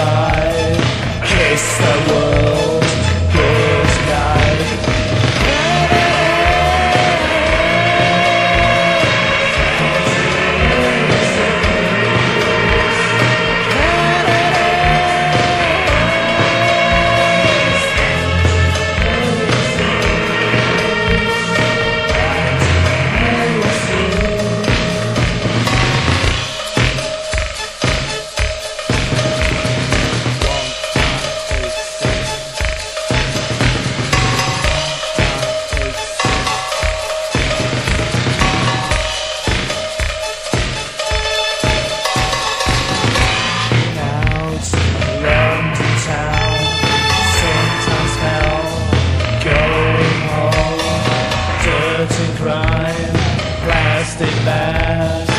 by, kiss the world and crime, plastic bags,